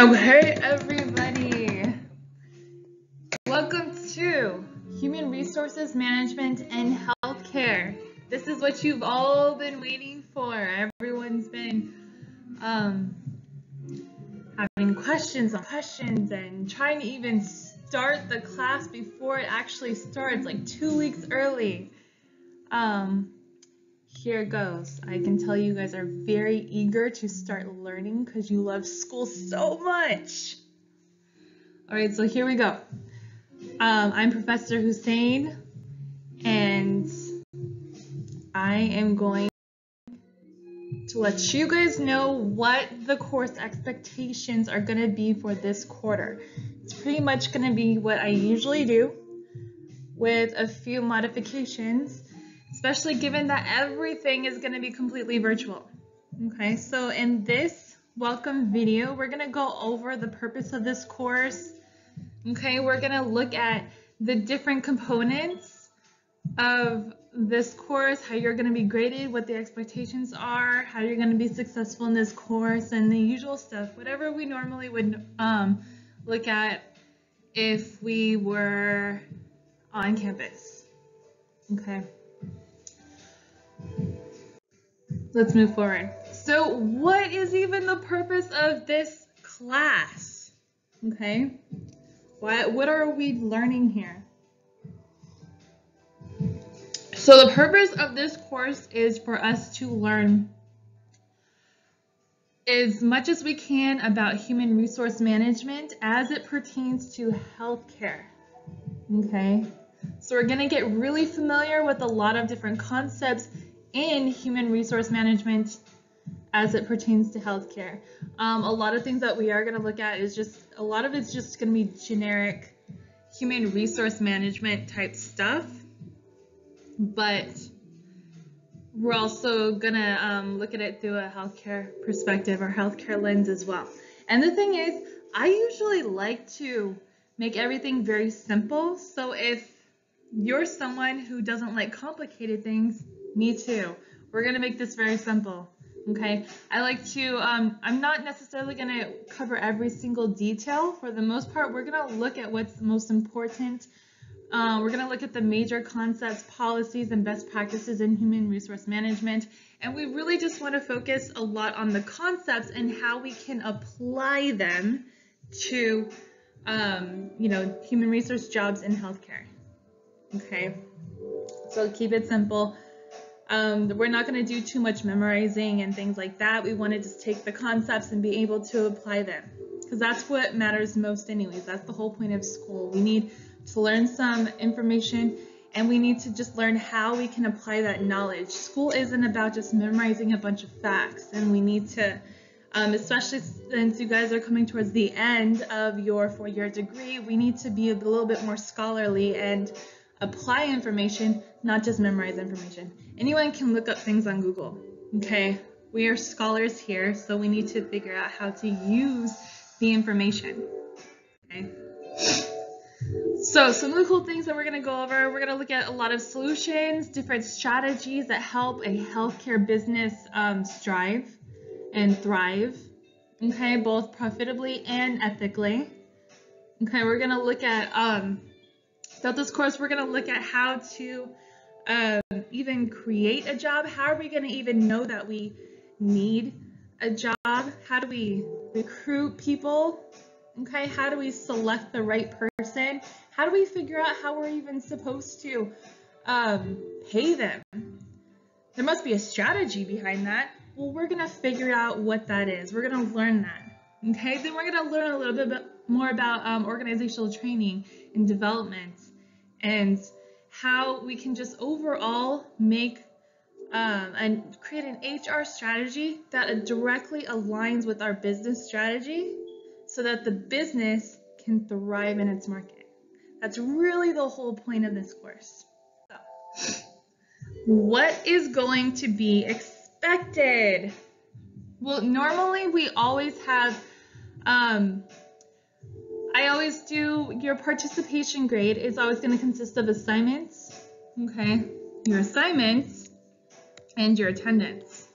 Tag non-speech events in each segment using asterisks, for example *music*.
Okay, everybody. Welcome to Human Resources Management and Healthcare. This is what you've all been waiting for. Everyone's been um, having questions on questions and trying to even start the class before it actually starts, like two weeks early. Um, here it goes. I can tell you guys are very eager to start learning because you love school so much. All right, so here we go. Um, I'm Professor Hussain, and I am going to let you guys know what the course expectations are going to be for this quarter. It's pretty much going to be what I usually do with a few modifications especially given that everything is going to be completely virtual. Okay, so in this welcome video, we're going to go over the purpose of this course. Okay, we're going to look at the different components of this course, how you're going to be graded, what the expectations are, how you're going to be successful in this course, and the usual stuff, whatever we normally would um, look at if we were on campus. Okay. Let's move forward. So what is even the purpose of this class? Okay. What, what are we learning here? So the purpose of this course is for us to learn as much as we can about human resource management as it pertains to healthcare. Okay, so we're going to get really familiar with a lot of different concepts in human resource management as it pertains to healthcare. Um, a lot of things that we are going to look at is just a lot of it's just going to be generic human resource management type stuff, but we're also going to um, look at it through a healthcare perspective or healthcare lens as well. And the thing is, I usually like to make everything very simple. So if you're someone who doesn't like complicated things, me too. We're going to make this very simple. Okay, I like to, um, I'm not necessarily going to cover every single detail. For the most part, we're going to look at what's most important. Uh, we're going to look at the major concepts, policies, and best practices in human resource management. And we really just want to focus a lot on the concepts and how we can apply them to, um, you know, human resource jobs in healthcare. Okay, so keep it simple. Um, we're not going to do too much memorizing and things like that. We want to just take the concepts and be able to apply them because that's what matters most anyways. That's the whole point of school. We need to learn some information and we need to just learn how we can apply that knowledge. School isn't about just memorizing a bunch of facts and we need to, um, especially since you guys are coming towards the end of your four-year degree, we need to be a little bit more scholarly and apply information, not just memorize information. Anyone can look up things on Google, okay? We are scholars here, so we need to figure out how to use the information, okay? So some of the cool things that we're going to go over, we're going to look at a lot of solutions, different strategies that help a healthcare business um, strive and thrive, okay, both profitably and ethically. Okay, we're going to look at um, Throughout this course, we're going to look at how to um, even create a job. How are we going to even know that we need a job? How do we recruit people? Okay, how do we select the right person? How do we figure out how we're even supposed to um, pay them? There must be a strategy behind that. Well, we're going to figure out what that is. We're going to learn that. Okay, then we're going to learn a little bit more about um, organizational training and development and how we can just overall make um, and create an HR strategy that directly aligns with our business strategy so that the business can thrive in its market. That's really the whole point of this course. So, what is going to be expected? Well, normally we always have um, I always do your participation grade is always going to consist of assignments, okay, your assignments, and your attendance.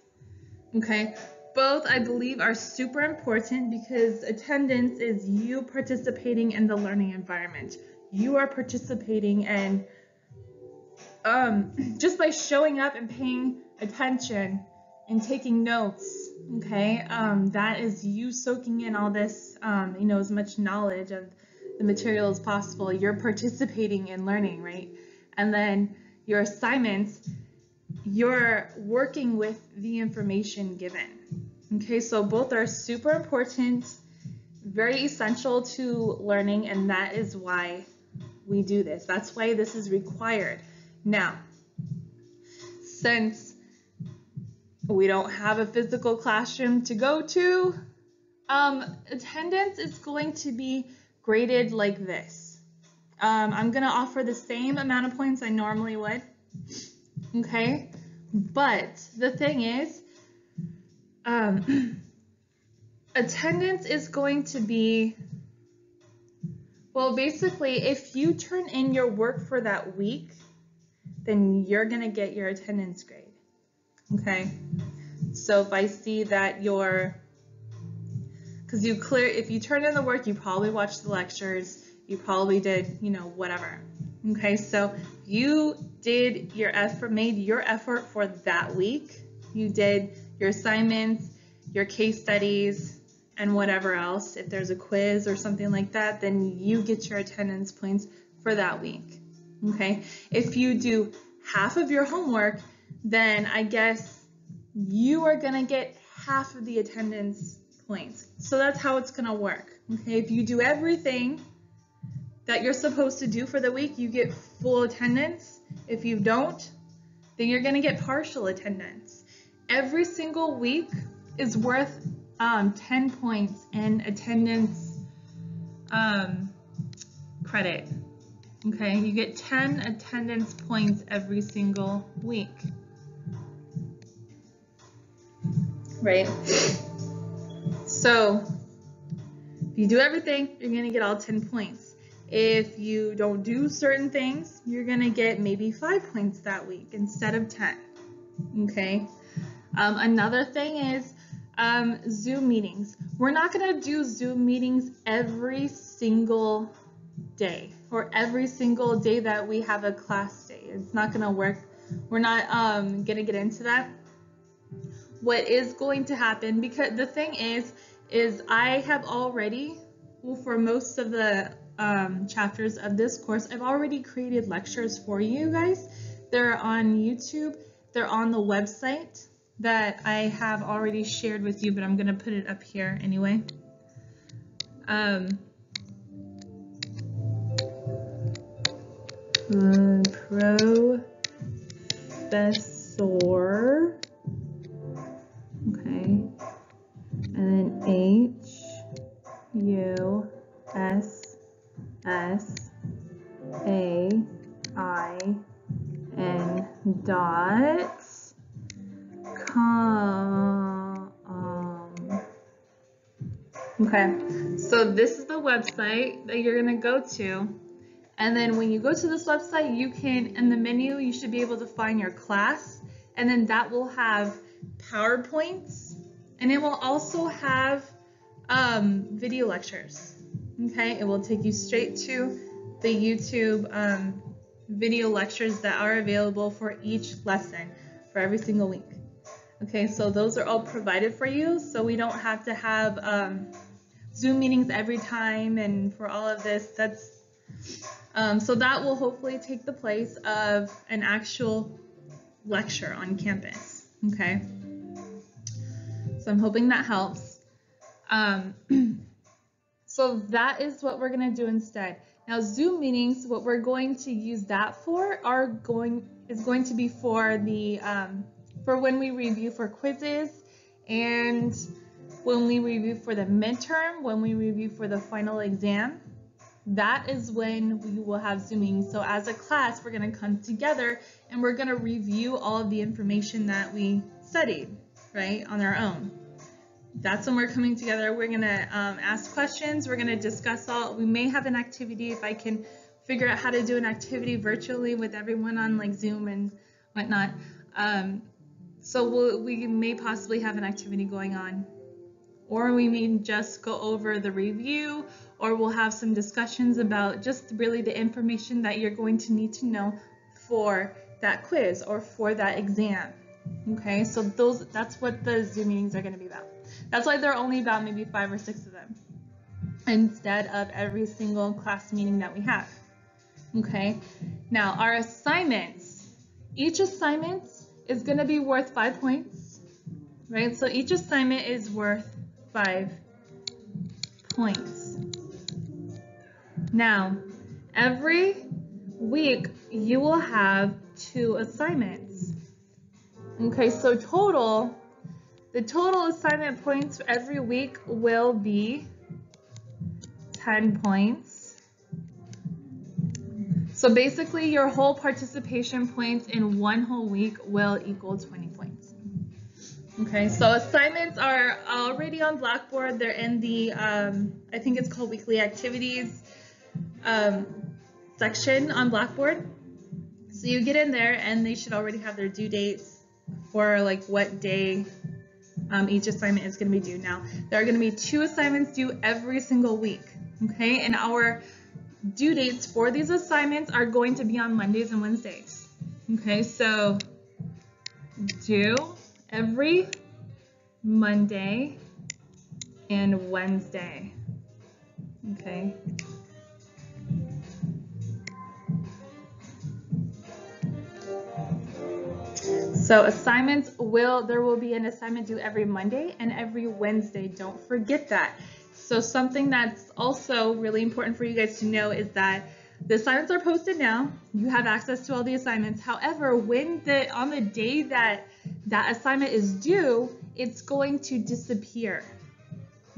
Okay, both I believe are super important because attendance is you participating in the learning environment. You are participating and um, *clears throat* just by showing up and paying attention and taking notes, okay, um, that is you soaking in all this, um, you know, as much knowledge of the material as possible. You're participating in learning, right? And then your assignments, you're working with the information given. Okay, so both are super important, very essential to learning, and that is why we do this. That's why this is required. Now, since we don't have a physical classroom to go to, um, attendance is going to be graded like this. Um, I'm going to offer the same amount of points I normally would. Okay, but the thing is, um, *clears throat* attendance is going to be, well, basically, if you turn in your work for that week, then you're going to get your attendance grade. Okay, so if I see that you're, because you clear, if you turn in the work, you probably watched the lectures, you probably did, you know, whatever. Okay, so you did your effort, made your effort for that week. You did your assignments, your case studies, and whatever else. If there's a quiz or something like that, then you get your attendance points for that week. Okay, if you do half of your homework, then I guess you are gonna get half of the attendance points. So that's how it's gonna work. Okay, if you do everything that you're supposed to do for the week, you get full attendance. If you don't, then you're gonna get partial attendance. Every single week is worth um, 10 points in attendance um, credit. Okay, you get 10 attendance points every single week. Right? So if you do everything, you're gonna get all 10 points. If you don't do certain things, you're gonna get maybe five points that week instead of 10, okay? Um, another thing is um, Zoom meetings. We're not gonna do Zoom meetings every single day or every single day that we have a class day. It's not gonna work. We're not um, gonna get into that what is going to happen because the thing is is I have already well for most of the um, chapters of this course I've already created lectures for you guys. They're on YouTube. They're on the website that I have already shared with you but I'm gonna put it up here anyway. Um, professor H U S S A I N dot com. Okay, so this is the website that you're gonna go to. And then when you go to this website, you can, in the menu, you should be able to find your class. And then that will have PowerPoints, and it will also have um, video lectures. Okay, it will take you straight to the YouTube um, video lectures that are available for each lesson for every single week. Okay, so those are all provided for you, so we don't have to have um, Zoom meetings every time and for all of this. That's um, so that will hopefully take the place of an actual lecture on campus. Okay. So I'm hoping that helps. Um, *clears throat* so that is what we're going to do instead. Now Zoom meetings, what we're going to use that for are going is going to be for the um, for when we review for quizzes and when we review for the midterm, when we review for the final exam. That is when we will have Zooming. So as a class, we're going to come together and we're going to review all of the information that we studied right, on our own. That's when we're coming together. We're gonna um, ask questions. We're gonna discuss all, we may have an activity if I can figure out how to do an activity virtually with everyone on like Zoom and whatnot. Um, So we'll, we may possibly have an activity going on, or we may just go over the review, or we'll have some discussions about just really the information that you're going to need to know for that quiz or for that exam. Okay, so those that's what the Zoom meetings are going to be about. That's why they're only about maybe five or six of them instead of every single class meeting that we have. Okay, now our assignments. Each assignment is going to be worth five points, right? So each assignment is worth five points. Now, every week you will have two assignments. Okay, so total, the total assignment points every week will be 10 points. So basically your whole participation points in one whole week will equal 20 points. Okay, so assignments are already on Blackboard. They're in the, um, I think it's called weekly activities um, section on Blackboard. So you get in there and they should already have their due dates for like what day um, each assignment is going to be due. Now, there are going to be two assignments due every single week. Okay, and our due dates for these assignments are going to be on Mondays and Wednesdays. Okay, so due every Monday and Wednesday. Okay. So assignments will, there will be an assignment due every Monday and every Wednesday. Don't forget that. So something that's also really important for you guys to know is that the assignments are posted now. You have access to all the assignments. However, when the on the day that that assignment is due, it's going to disappear.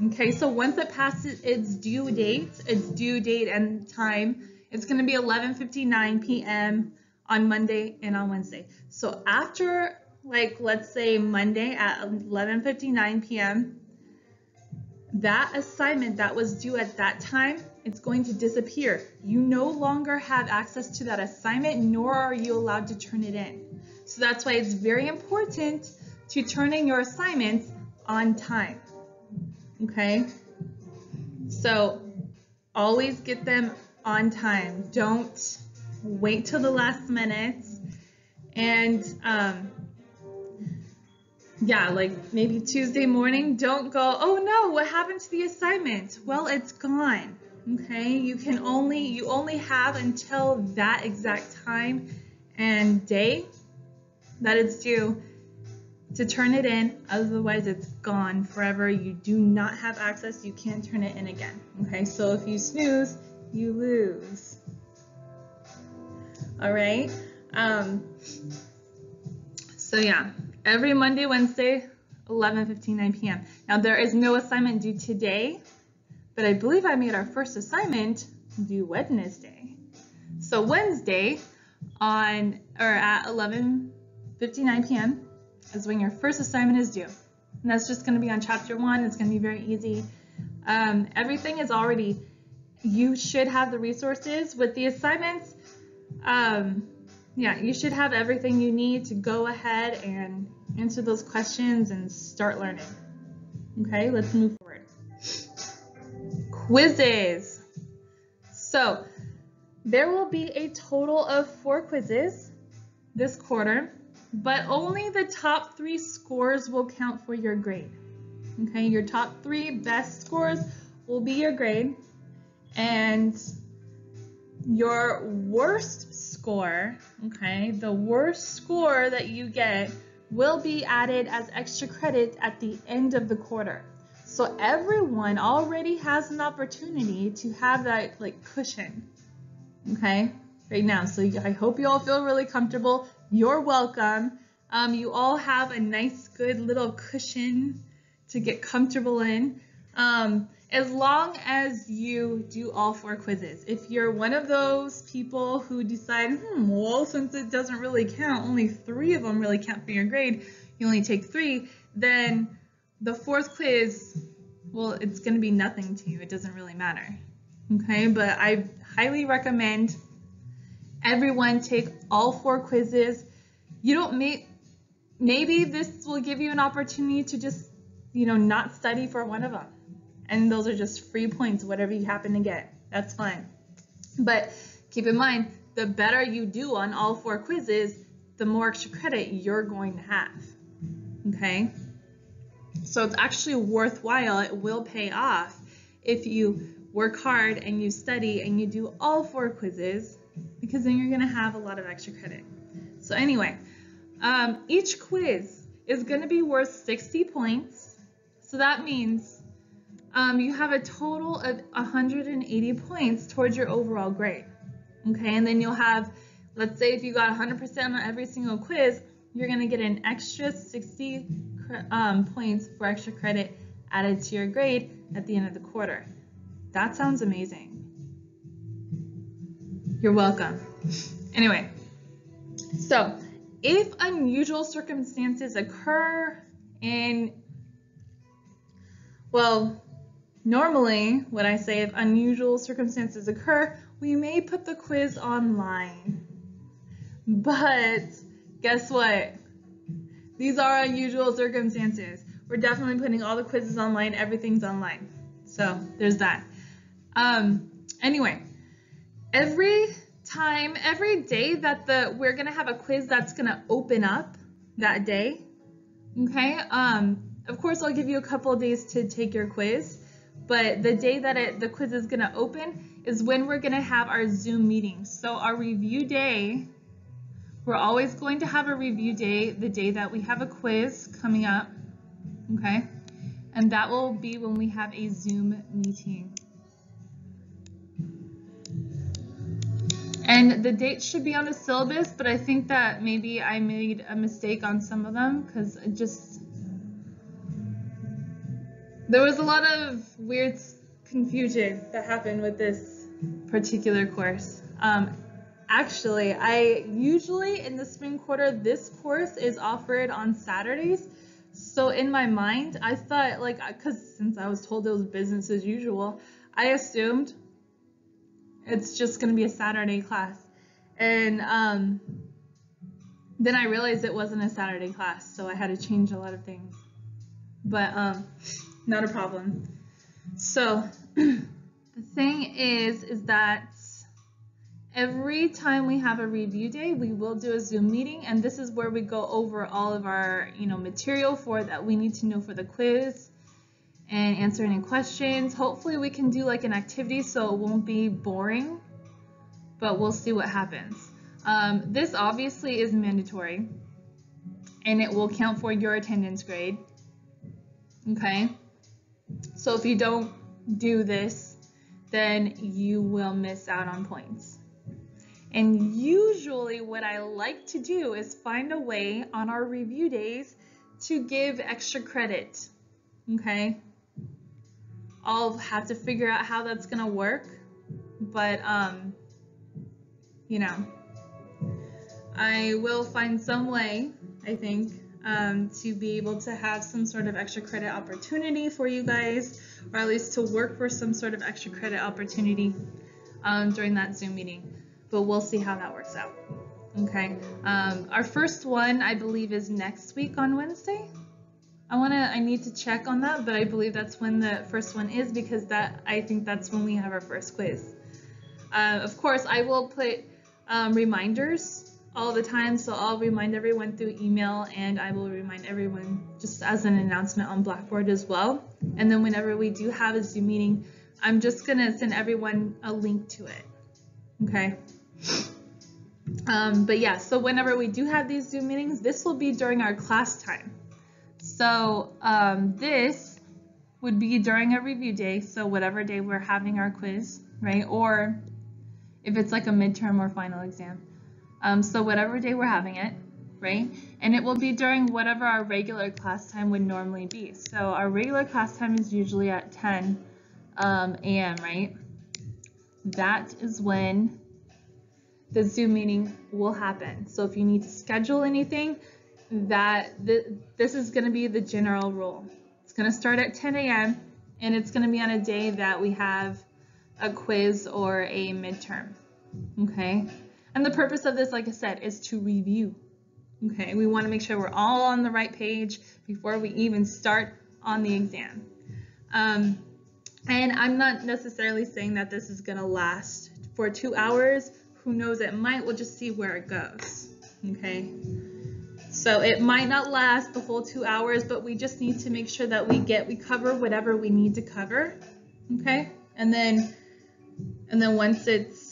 Okay, so once it passes its due date, its due date and time, it's going to be 11:59 p.m. on Monday and on Wednesday. So after like let's say Monday at 11:59 p.m that assignment that was due at that time, it's going to disappear. You no longer have access to that assignment, nor are you allowed to turn it in. So that's why it's very important to turn in your assignments on time. Okay? So always get them on time. Don't wait till the last minute. And um, yeah, like maybe Tuesday morning, don't go, oh no, what happened to the assignment? Well, it's gone. Okay, you can only, you only have until that exact time and day that it's due to turn it in. Otherwise, it's gone forever. You do not have access. You can't turn it in again. Okay, so if you snooze, you lose. All right. Um, so yeah, every Monday, Wednesday, 11, 15, 9 p.m. Now there is no assignment due today, but I believe I made our first assignment due Wednesday. So Wednesday on or at 11, 59 p.m. is when your first assignment is due. And that's just going to be on chapter one. It's going to be very easy. Um, everything is already, you should have the resources with the assignments. Um, yeah, you should have everything you need to go ahead and answer those questions and start learning. Okay, let's move forward. Quizzes. So there will be a total of four quizzes this quarter, but only the top three scores will count for your grade. Okay, your top three best scores will be your grade, and your worst score, okay, the worst score that you get will be added as extra credit at the end of the quarter. So everyone already has an opportunity to have that like cushion, okay, right now. So I hope you all feel really comfortable. You're welcome. Um, you all have a nice, good little cushion to get comfortable in. Um, as long as you do all four quizzes. If you're one of those people who decide, hmm, well, since it doesn't really count, only three of them really count for your grade, you only take three, then the fourth quiz, well, it's going to be nothing to you. It doesn't really matter. Okay, but I highly recommend everyone take all four quizzes. You don't make maybe this will give you an opportunity to just, you know, not study for one of them. And those are just free points, whatever you happen to get. That's fine. But keep in mind, the better you do on all four quizzes, the more extra credit you're going to have. Okay? So it's actually worthwhile. It will pay off if you work hard and you study and you do all four quizzes because then you're going to have a lot of extra credit. So anyway, um, each quiz is going to be worth 60 points. So that means um, you have a total of 180 points towards your overall grade. Okay, and then you'll have, let's say if you got 100% on every single quiz, you're to get an extra 60 um, points for extra credit added to your grade at the end of the quarter. That sounds amazing. You're welcome. Anyway, so if unusual circumstances occur in, well, normally when I say if unusual circumstances occur, we may put the quiz online. But guess what? These are unusual circumstances. We're definitely putting all the quizzes online. Everything's online. So there's that. Um, anyway, every time, every day that the we're gonna have a quiz that's gonna open up that day. Okay. Um, of course, I'll give you a couple days to take your quiz, but the day that it, the quiz is gonna open is when we're gonna have our Zoom meeting. So our review day, we're always going to have a review day the day that we have a quiz coming up. Okay. And that will be when we have a Zoom meeting. And the dates should be on the syllabus, but I think that maybe I made a mistake on some of them because just, there was a lot of weird confusion that happened with this particular course. Um, actually, I usually in the spring quarter, this course is offered on Saturdays. So in my mind, I thought like, cause since I was told it was business as usual, I assumed it's just going to be a Saturday class. And um, then I realized it wasn't a Saturday class, so I had to change a lot of things. But um, not a problem. So *clears throat* the thing is, is that every time we have a review day, we will do a Zoom meeting, and this is where we go over all of our, you know, material for that we need to know for the quiz and answer any questions. Hopefully we can do like an activity so it won't be boring, but we'll see what happens. Um, this obviously is mandatory and it will count for your attendance grade. Okay, so if you don't do this, then you will miss out on points. And usually what I like to do is find a way on our review days to give extra credit. Okay, I'll have to figure out how that's gonna work, but um, you know, I will find some way, I think, um, to be able to have some sort of extra credit opportunity for you guys, or at least to work for some sort of extra credit opportunity um, during that Zoom meeting. But we'll see how that works out. Okay. Um, our first one, I believe, is next week on Wednesday. I want to, I need to check on that, but I believe that's when the first one is because that, I think that's when we have our first quiz. Uh, of course, I will put um, reminders all the time, so I'll remind everyone through email and I will remind everyone just as an announcement on Blackboard as well. And then whenever we do have a Zoom meeting, I'm just going to send everyone a link to it. Okay. Um, but yeah, so whenever we do have these Zoom meetings, this will be during our class time. So um, this would be during a review day, so whatever day we're having our quiz, right? Or if it's like a midterm or final exam. Um, so whatever day we're having it, right? And it will be during whatever our regular class time would normally be. So our regular class time is usually at 10 um, a.m., right? That is when the Zoom meeting will happen. So if you need to schedule anything, that th this is going to be the general rule. It's going to start at 10 a.m. and it's going to be on a day that we have a quiz or a midterm. Okay? And the purpose of this, like I said, is to review. Okay, we want to make sure we're all on the right page before we even start on the exam. Um, and I'm not necessarily saying that this is going to last for two hours. Who knows, it might. We'll just see where it goes. Okay. So it might not last the whole two hours, but we just need to make sure that we get, we cover whatever we need to cover. Okay. And then, and then once it's,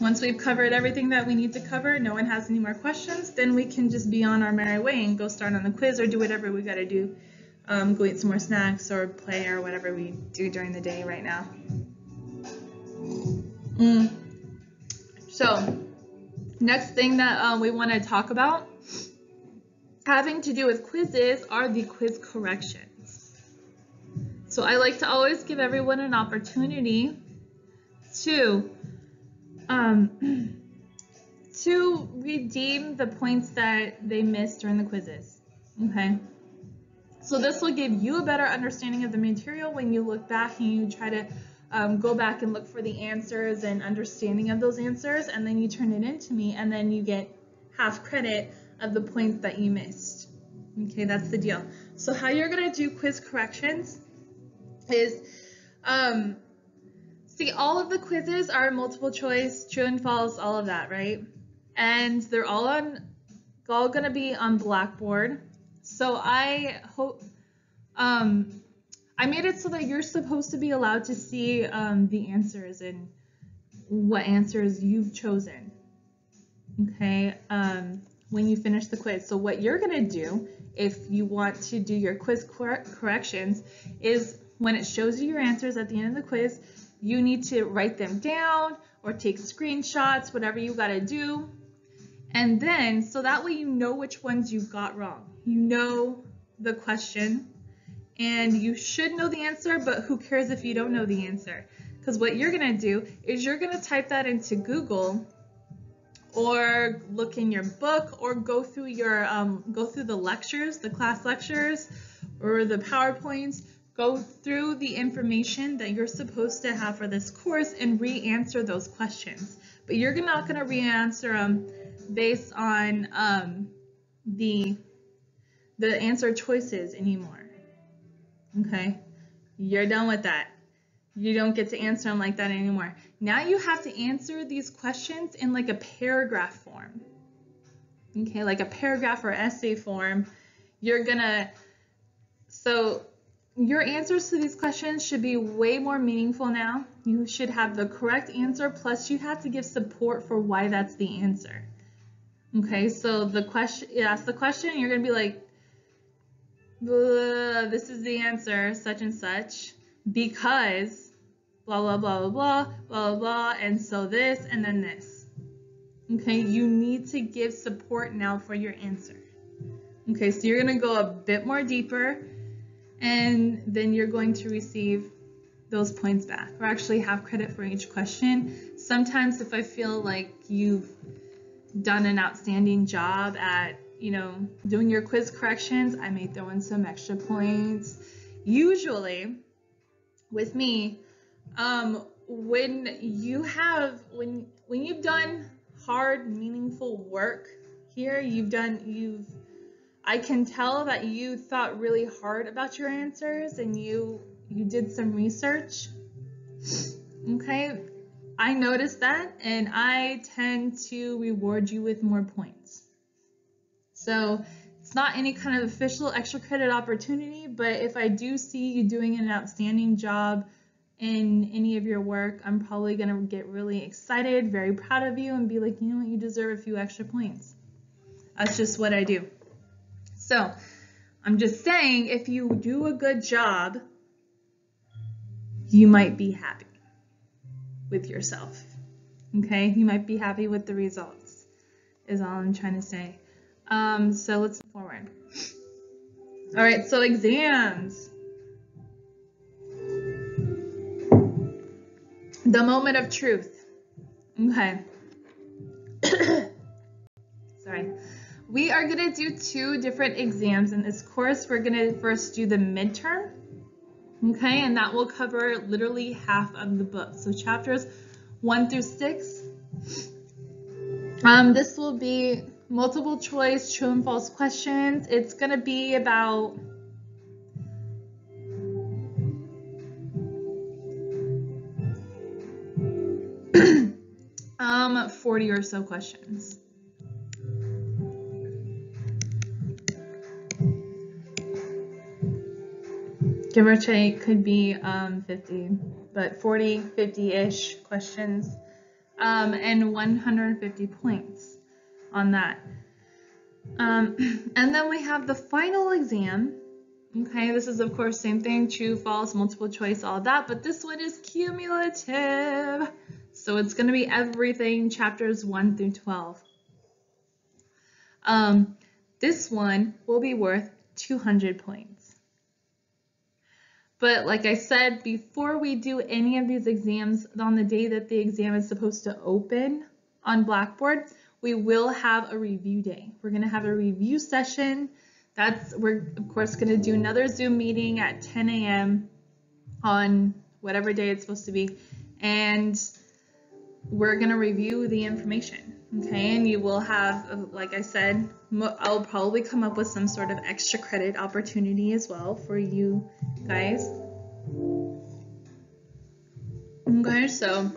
once we've covered everything that we need to cover, no one has any more questions, then we can just be on our merry way and go start on the quiz or do whatever we got to do um, go eat some more snacks or play or whatever we do during the day right now. Mm. So, next thing that um, we want to talk about having to do with quizzes are the quiz corrections. So I like to always give everyone an opportunity to um, *clears throat* to redeem the points that they missed during the quizzes. Okay. So this will give you a better understanding of the material when you look back and you try to um, go back and look for the answers and understanding of those answers, and then you turn it into me, and then you get half credit of the points that you missed. Okay, that's the deal. So how you're gonna do quiz corrections is, um, see all of the quizzes are multiple choice, true and false, all of that, right? And they're all on, all gonna be on Blackboard. So I hope um, I made it so that you're supposed to be allowed to see um, the answers and what answers you've chosen. Okay, um, when you finish the quiz. So what you're gonna do if you want to do your quiz cor corrections is when it shows you your answers at the end of the quiz, you need to write them down or take screenshots, whatever you gotta do. And then, so that way you know which ones you got wrong you know the question and you should know the answer, but who cares if you don't know the answer? Because what you're going to do is you're going to type that into Google or look in your book or go through your um, go through the lectures, the class lectures or the PowerPoints, go through the information that you're supposed to have for this course and re-answer those questions. But you're not going to re-answer them based on um, the the answer choices anymore. Okay, you're done with that. You don't get to answer them like that anymore. Now you have to answer these questions in like a paragraph form. Okay, like a paragraph or essay form. You're gonna, so your answers to these questions should be way more meaningful now. You should have the correct answer, plus you have to give support for why that's the answer. Okay, so the question, you ask the question, you're gonna be like, this is the answer, such and such, because blah, blah, blah, blah, blah, blah, blah, and so this, and then this. Okay, you need to give support now for your answer. Okay, so you're to go a bit more deeper, and then you're going to receive those points back, or actually have credit for each question. Sometimes if I feel like you've done an outstanding job at you know, doing your quiz corrections, I may throw in some extra points. Usually, with me, um, when you have when when you've done hard, meaningful work here, you've done you've I can tell that you thought really hard about your answers and you you did some research. Okay, I noticed that and I tend to reward you with more points. So it's not any kind of official extra credit opportunity, but if I do see you doing an outstanding job in any of your work, I'm probably going to get really excited, very proud of you, and be like, you know what, you deserve a few extra points. That's just what I do. So I'm just saying, if you do a good job, you might be happy with yourself. Okay? You might be happy with the results, is all I'm trying to say. Um, so let's move forward. All right, so exams. The moment of truth. Okay. *clears throat* We are going to do two different exams in this course. We're going to first do the midterm. Okay, and that will cover literally half of the book. So chapters one through six. Um, this will be multiple choice true and false questions. It's going to be about *clears throat* um 40 or so questions. Give or take could be um 50, but 40, 50-ish questions um, and 150 points on that. Um, *clears throat* and then we have the final exam. Okay, this is of course same thing, true, false, multiple choice, all that, but this one is cumulative. So it's going to be everything chapters 1 through 12. Um, this one will be worth 200 points. But like I said, before we do any of these exams on the day that the exam is supposed to open on Blackboard, we will have a review day. We're going to have a review session. That's We're, of course, going to do another Zoom meeting at 10 a.m. on whatever day it's supposed to be. And we're going to review the information. Okay, and you will have, like I said, I'll probably come up with some sort of extra credit opportunity as well for you guys. Okay, so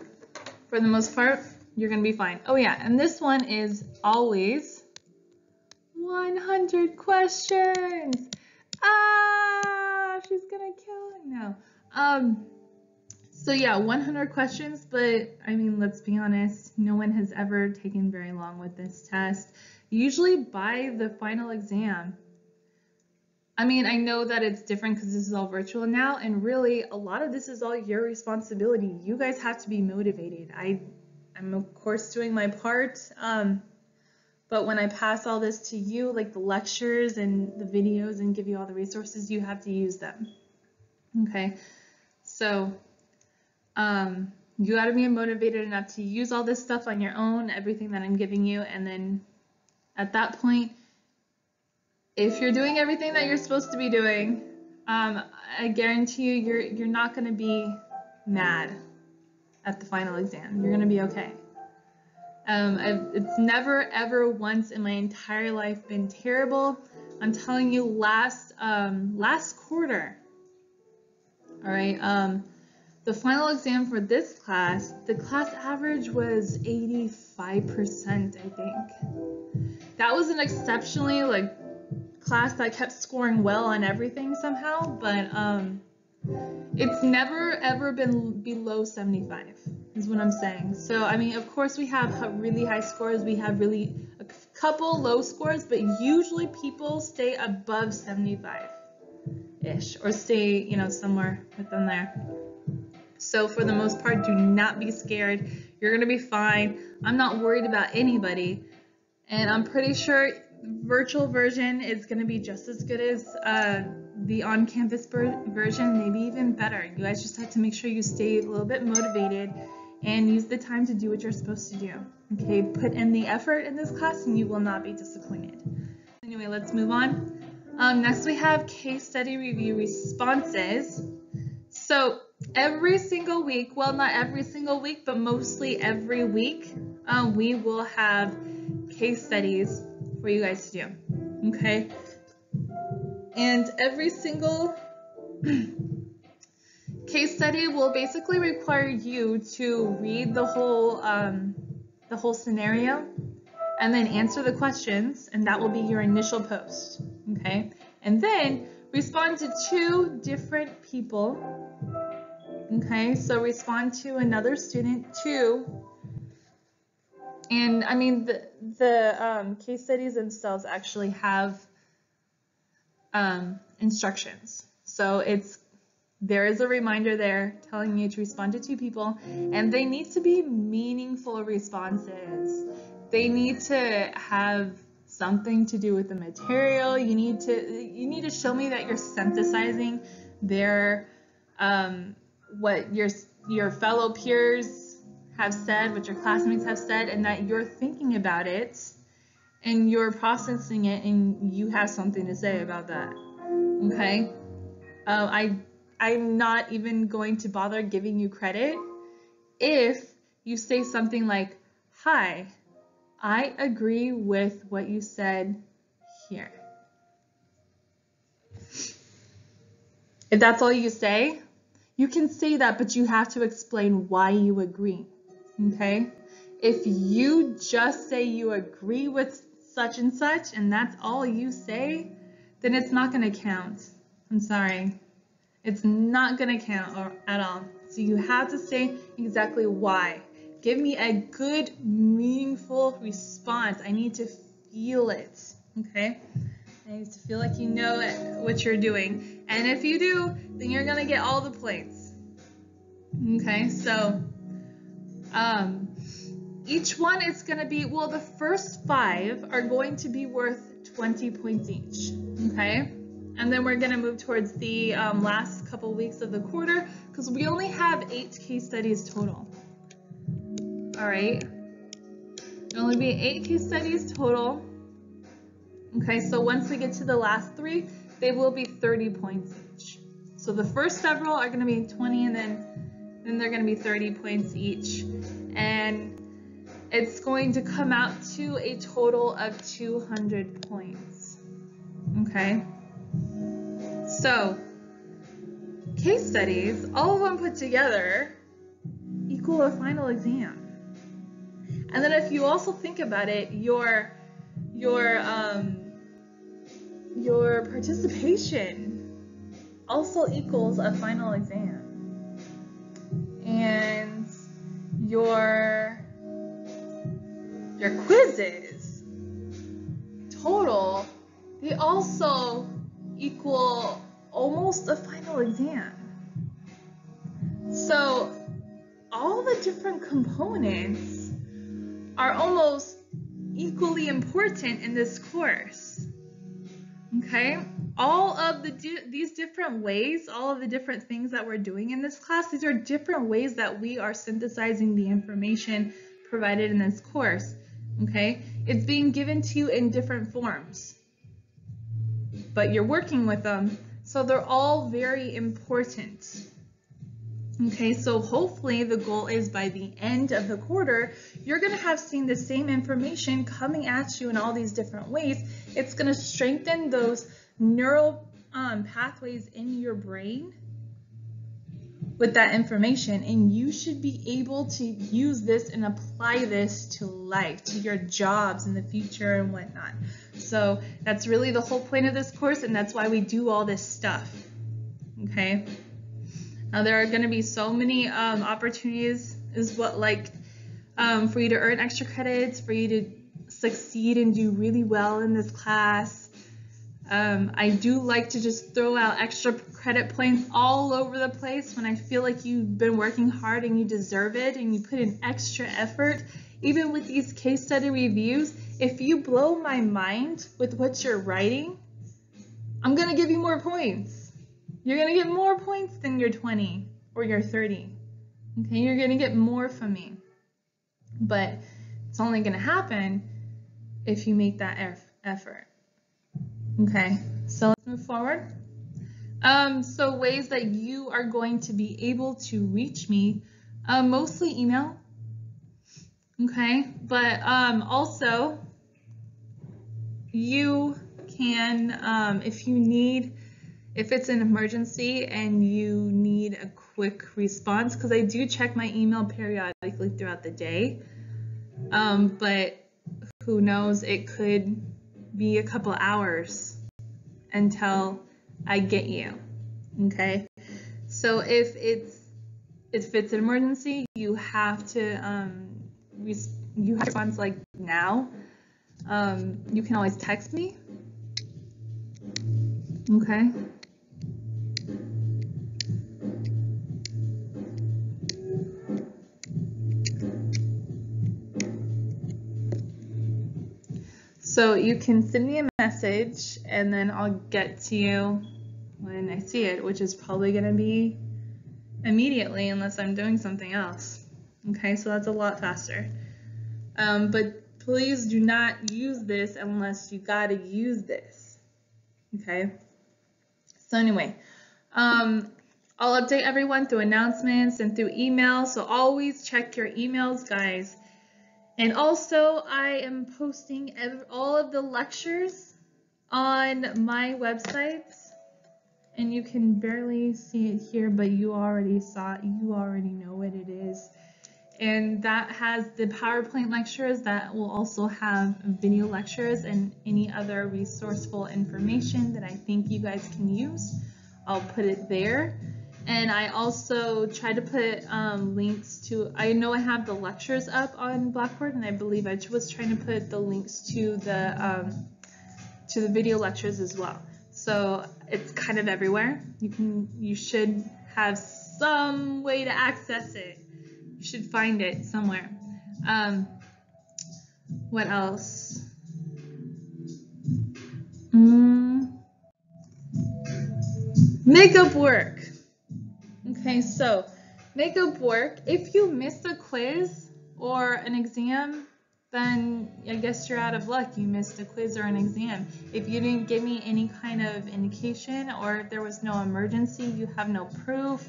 for the most part, you're to be fine. Oh yeah, and this one is always 100 questions. Ah, she's to kill it now. Um, so yeah, 100 questions, but I mean, let's be honest, no one has ever taken very long with this test. Usually by the final exam, I mean, I know that it's different because this is all virtual now, and really a lot of this is all your responsibility. You guys have to be motivated. I, I'm of course doing my part, um, but when I pass all this to you, like the lectures and the videos and give you all the resources, you have to use them. Okay, so um, you got to be motivated enough to use all this stuff on your own, everything that I'm giving you, and then at that point, if you're doing everything that you're supposed to be doing, um, I guarantee you, you're you're not going to be mad at the final exam. You're going to be okay. Um, it's never ever once in my entire life been terrible. I'm telling you, last um, last quarter. All right. Um, the final exam for this class, the class average was 85%, I think. That was an exceptionally like class that kept scoring well on everything somehow, but um, it's never ever been below 75 is what I'm saying. So, I mean, of course we have really high scores, we have really a couple low scores, but usually people stay above 75 ish or stay, you know, somewhere within there. So for the most part, do not be scared. You're going to be fine. I'm not worried about anybody. And I'm pretty sure virtual version is going to be just as good as uh, the on-campus version, maybe even better. You guys just have to make sure you stay a little bit motivated and use the time to do what you're supposed to do. Okay, put in the effort in this class and you will not be disappointed. Anyway, let's move on. Um, next we have case study review responses. So every single week, well, not every single week, but mostly every week, um, we will have case studies for you guys to do. Okay? And every single *clears throat* case study will basically require you to read the whole um, the whole scenario and then answer the questions and that will be your initial post okay and then respond to two different people Okay, so respond to another student too. And I mean, the, the um, case studies themselves actually have um, instructions. So it's there is a reminder there telling you to respond to two people, and they need to be meaningful responses. They need to have something to do with the material. You need to you need to show me that you're synthesizing their um, what your your fellow peers have said, what your classmates have said, and that you're thinking about it and you're processing it and you have something to say about that. Okay? Uh, I I'm not even going to bother giving you credit if you say something like, "Hi, I agree with what you said here. If that's all you say, you can say that, but you have to explain why you agree. Okay? If you just say you agree with such and such and that's all you say, then it's not going to count. I'm sorry. It's not going to count or, at all. So you have to say exactly why. Give me a good, meaningful response. I need to feel it. Okay? I need to feel like you know what you're doing. And if you do, then you're to get all the points. Okay? So, um, each one is to be, well, the first five are going to be worth 20 points each. Okay? And then we're to move towards the um, last couple weeks of the quarter because we only have eight case studies total. All right. There'll only be eight case studies total. Okay, so once we get to the last three, they will be 30 points each. So the first several are going to be 20 and then then they're going to be 30 points each. And it's going to come out to a total of 200 points. Okay? So, case studies, all of them put together, equal a final exam. And then if you also think about it, your your um, your participation also equals a final exam. And your your quizzes total, they also equal almost a final exam. So all the different components are almost equally important in this course. Okay, all of the di these different ways, all of the different things that we're doing in this class, these are different ways that we are synthesizing the information provided in this course. Okay, it's being given to you in different forms, but you're working with them, so they're all very important. Okay, so hopefully the goal is by the end of the quarter, you're going to have seen the same information coming at you in all these different ways. It's going to strengthen those neural um, pathways in your brain with that information and you should be able to use this and apply this to life, to your jobs in the future and whatnot. So that's really the whole point of this course and that's why we do all this stuff. Okay. Now there are going to be so many um, opportunities is what like um, for you to earn extra credits, for you to succeed and do really well in this class. Um, I do like to just throw out extra credit points all over the place when I feel like you've been working hard and you deserve it and you put in extra effort. Even with these case study reviews, if you blow my mind with what you're writing, I'm going to give you more points. You're going to get more points than your 20 or your 30. Okay, you're going to get more from me. But it's only going to happen if you make that effort. Okay, so let's move forward. Um, so ways that you are going to be able to reach me, uh, mostly email. Okay, but um, also you can, um, if you need if it's an emergency and you need a quick response, because I do check my email periodically throughout the day, um, but who knows, it could be a couple hours until I get you, okay? So if it's if it's an emergency, you have to um, you have response like now. Um, you can always text me. Okay. So you can send me a message and then I'll get to you when I see it, which is probably going to be immediately unless I'm doing something else. Okay, so that's a lot faster. Um, but please do not use this unless you got to use this. Okay, so anyway, um, I'll update everyone through announcements and through email. So always check your emails, guys. And also, I am posting all of the lectures on my website. And you can barely see it here, but you already saw it. You already know what it is. And that has the PowerPoint lectures that will also have video lectures and any other resourceful information that I think you guys can use. I'll put it there. And I also try to put um, links to, I know I have the lectures up on Blackboard and I believe I was trying to put the links to the, um, to the video lectures as well. So it's kind of everywhere. You can, you should have some way to access it. You should find it somewhere. Um, what else? Mm. Makeup work. Okay, so makeup work. If you missed a quiz or an exam, then I guess you're out of luck. You missed a quiz or an exam. If you didn't give me any kind of indication or if there was no emergency, you have no proof,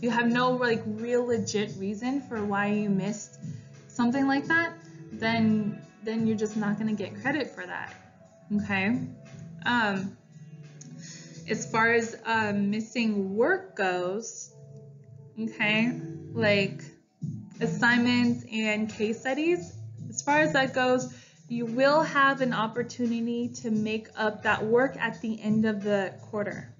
you have no like real legit reason for why you missed something like that, then then you're just not gonna get credit for that. Okay. Um, as far as um, missing work goes, okay, like assignments and case studies, as far as that goes, you will have an opportunity to make up that work at the end of the quarter.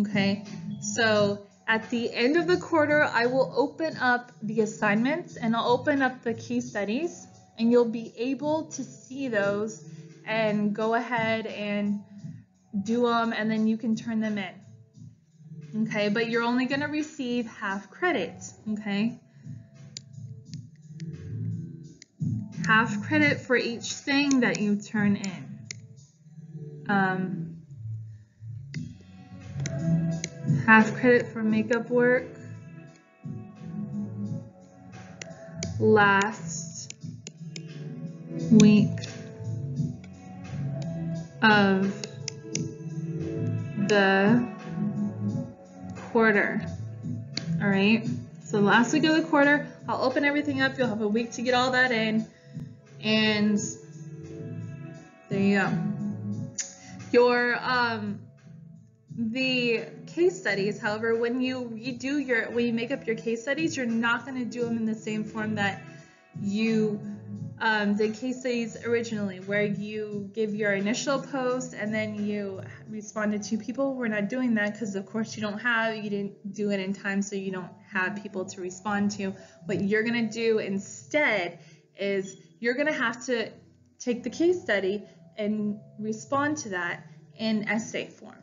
Okay, so at the end of the quarter, I will open up the assignments and I'll open up the case studies and you'll be able to see those and go ahead and do them and then you can turn them in. Okay, but you're only going to receive half credit, okay? Half credit for each thing that you turn in. Um, half credit for makeup work. Last week of the quarter. All right. So last week of the quarter, I'll open everything up. You'll have a week to get all that in. And there you go. Your um the case studies, however, when you redo your, when you make up your case studies, you're not going to do them in the same form that you um, case studies originally, where you give your initial post and then you responded to people. We're not doing that because, of course, you don't have, you didn't do it in time, so you don't have people to respond to. What you're going to do instead is you're going to have to take the case study and respond to that in essay form.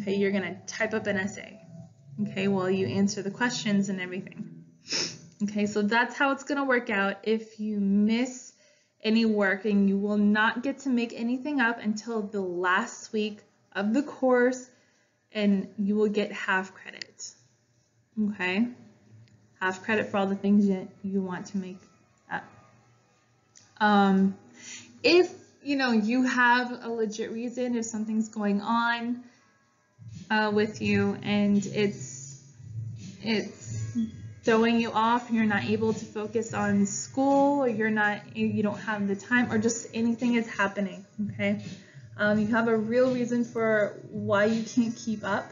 Okay, you're going to type up an essay, okay, while you answer the questions and everything. Okay, so that's how it's going to work out if you miss any work and you will not get to make anything up until the last week of the course and you will get half credit. Okay, half credit for all the things that you want to make up. Um, if you know you have a legit reason, if something's going on, uh, with you and it's it's throwing you off you're not able to focus on school or you're not you don't have the time or just anything is happening okay um, you have a real reason for why you can't keep up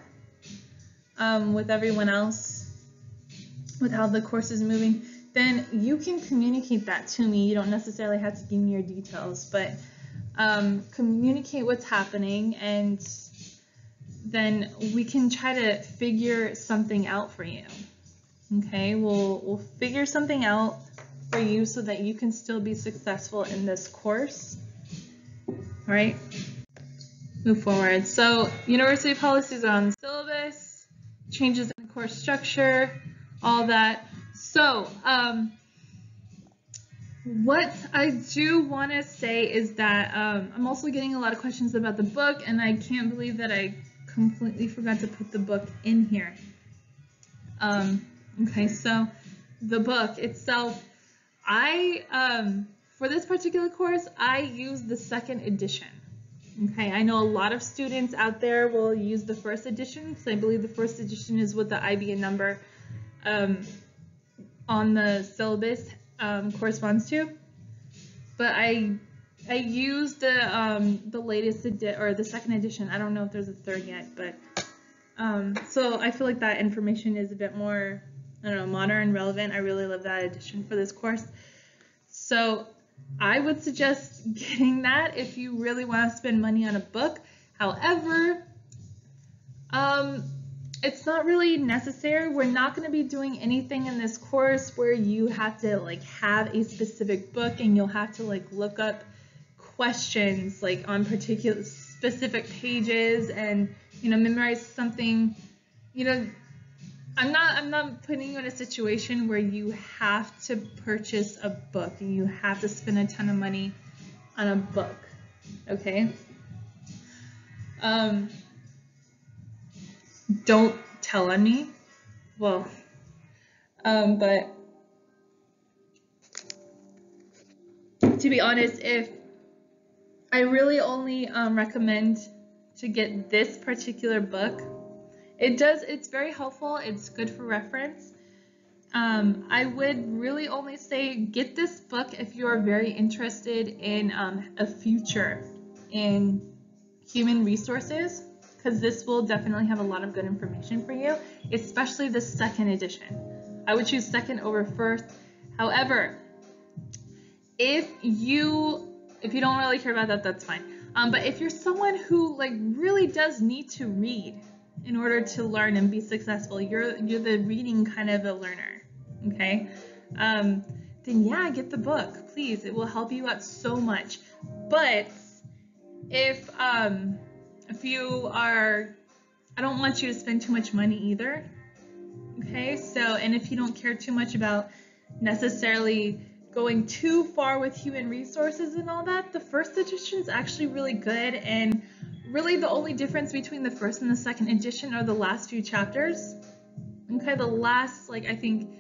um, with everyone else with how the course is moving then you can communicate that to me you don't necessarily have to give me your details but um, communicate what's happening and then we can try to figure something out for you. Okay, we'll, we'll figure something out for you so that you can still be successful in this course. All right, move forward. So university policies are on the syllabus, changes in course structure, all that. So um, what I do want to say is that um, I'm also getting a lot of questions about the book, and I can't believe that I completely forgot to put the book in here. Um, okay, so the book itself, I, um, for this particular course, I use the second edition. Okay, I know a lot of students out there will use the first edition because I believe the first edition is with the IBN number um, on the syllabus um, corresponds to. But I I used the um, the latest or the second edition. I don't know if there's a third yet, but um, so I feel like that information is a bit more Don't know modern, relevant. I really love that edition for this course. So I would suggest *laughs* getting that if you really want to spend money on a book. However, um, it's not really necessary. We're not going to be doing anything in this course where you have to like have a specific book and you'll have to like look up questions like on particular specific pages and you know memorize something. You know, I'm not I'm not putting you in a situation where you have to purchase a book and you have to spend a ton of money on a book. Okay? Um don't tell on me. Well, um, but to be honest, if I really only um, recommend to get this particular book, it does, it's very helpful, it's good for reference. Um, I would really only say get this book if you are very interested in um, a future in human resources because this will definitely have a lot of good information for you, especially the second edition. I would choose second over first. However, if you if you don't really care about that, that's fine. Um, but if you're someone who like really does need to read in order to learn and be successful, you're you're the reading kind of a learner, okay? Um, then yeah, get the book, please. It will help you out so much. But if um, if you are, I don't want you to spend too much money either. Okay, so, and if you don't care too much about necessarily going too far with human resources and all that, the first edition is actually really good. And really, the only difference between the first and the second edition are the last few chapters. Okay, the last, like, I think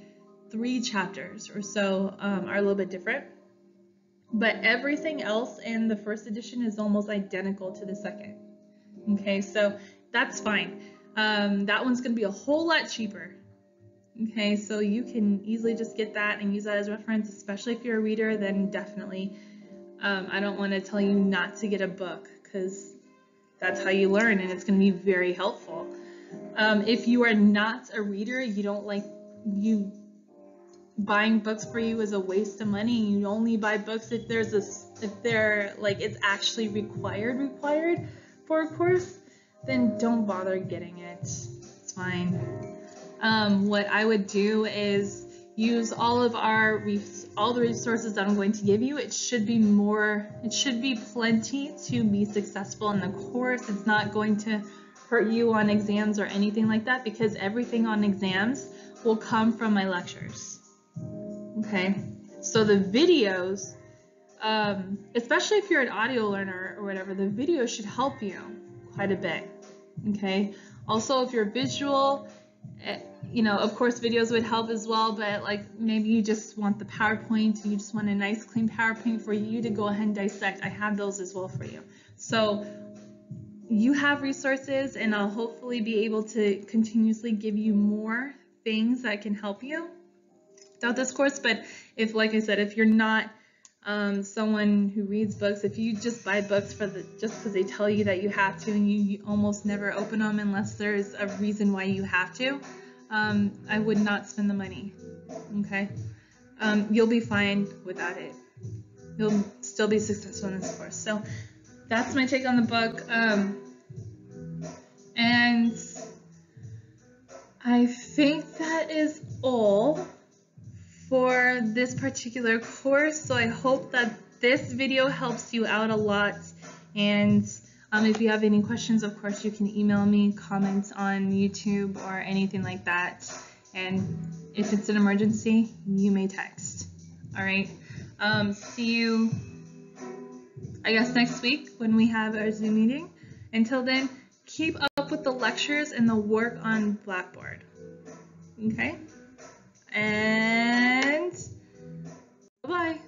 three chapters or so um, are a little bit different. But everything else in the first edition is almost identical to the second. Okay, so that's fine. Um, that one's going to be a whole lot cheaper. Okay, so you can easily just get that and use that as reference, especially if you're a reader, then definitely. Um, I don't want to tell you not to get a book because that's how you learn and it's going to be very helpful. Um, if you are not a reader, you don't like you buying books for you is a waste of money. You only buy books if there's a if they're like it's actually required required for a course, then don't bother getting it. It's fine. Um, what I would do is use all of our all the resources that I'm going to give you. It should be more, it should be plenty to be successful in the course. It's not going to hurt you on exams or anything like that because everything on exams will come from my lectures. Okay, so the videos um, especially if you're an audio learner or whatever, the video should help you quite a bit. Okay. Also, if you're visual, Eh, you know, of course, videos would help as well, but like maybe you just want the PowerPoint you just want a nice clean PowerPoint for you to go ahead and dissect. I have those as well for you. So you have resources and I'll hopefully be able to continuously give you more things that can help you throughout this course. But if, like I said, if you're not um, someone who reads books, if you just buy books for the just because they tell you that you have to, and you, you, almost never open them unless there's a reason why you have to, um, I would not spend the money. Okay, um, you'll be fine without it. You'll still be successful in this course. So that's my take on the book. Um, and I think that is all for this particular course. So I hope that this video helps you out a lot. And um, if you have any questions, of course, you can email me, comment on YouTube or anything like that. And if it's an emergency, you may text. All right. Um, see you, I guess, next week when we have our Zoom meeting. Until then, keep up with the lectures and the work on Blackboard. Okay? And bye-bye.